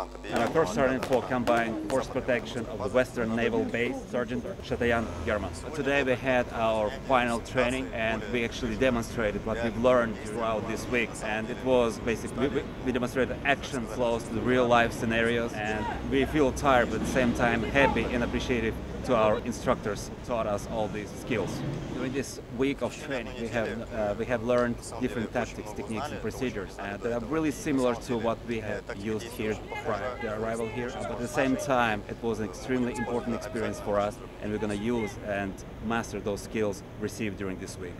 And our first sergeant for Combined Force Protection of the Western Naval Base, Sergeant Shatayan German. Today we had our final training and we actually demonstrated what we've learned throughout this week. And it was basically, we, we demonstrated action close to the real life scenarios and we feel tired but at the same time happy and appreciative to our instructors taught us all these skills. During this week of training, we have uh, we have learned different tactics, techniques, and procedures uh, that are really similar to what we have used here prior to arrival here. Uh, but at the same time, it was an extremely important experience for us, and we're going to use and master those skills received during this week.